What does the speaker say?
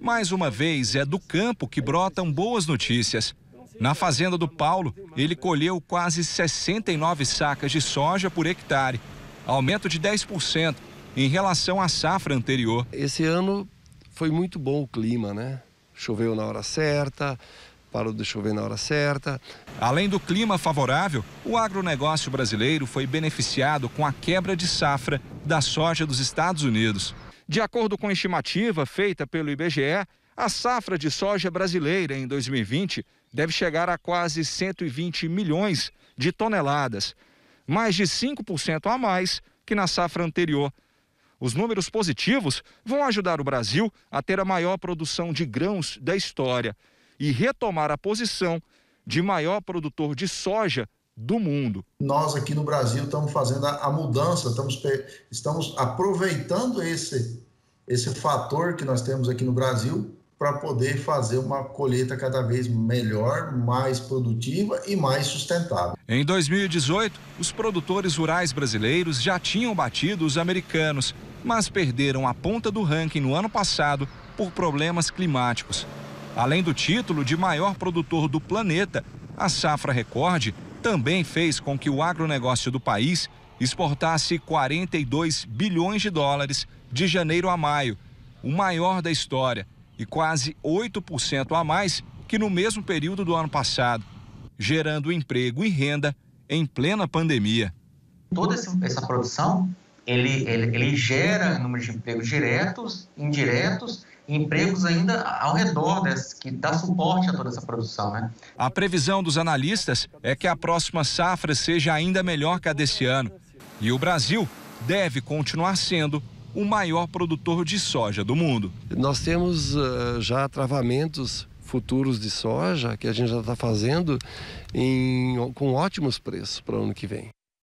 Mais uma vez, é do campo que brotam boas notícias. Na fazenda do Paulo, ele colheu quase 69 sacas de soja por hectare, aumento de 10% em relação à safra anterior. Esse ano foi muito bom o clima, né? Choveu na hora certa, parou de chover na hora certa. Além do clima favorável, o agronegócio brasileiro foi beneficiado com a quebra de safra da soja dos Estados Unidos. De acordo com a estimativa feita pelo IBGE, a safra de soja brasileira em 2020 deve chegar a quase 120 milhões de toneladas, mais de 5% a mais que na safra anterior. Os números positivos vão ajudar o Brasil a ter a maior produção de grãos da história e retomar a posição de maior produtor de soja do mundo. Nós aqui no Brasil estamos fazendo a, mudança, estamos, estamos aproveitando esse, esse fator que nós temos aqui no Brasil para poder fazer uma colheita cada vez melhor, mais produtiva e mais sustentável. Em 2018, os produtores rurais brasileiros já tinham batido os americanos, mas perderam a ponta do ranking no ano passado por problemas climáticos. Além do título de maior produtor do planeta, a safra recorde também fez com que o agronegócio do país exportasse 42 bilhões de dólares de janeiro a maio, o maior da história, e quase 8% a mais que no mesmo período do ano passado, gerando emprego e renda em plena pandemia. Toda essa produção ele, ele, ele gera número de empregos diretos, indiretos empregos ainda ao redor desse, que dá suporte a toda essa produção, né? A previsão dos analistas é que a próxima safra seja ainda melhor que a desse ano. E o Brasil deve continuar sendo o maior produtor de soja do mundo. Nós temos uh, já travamentos futuros de soja que a gente já está fazendo em, com ótimos preços para o ano que vem.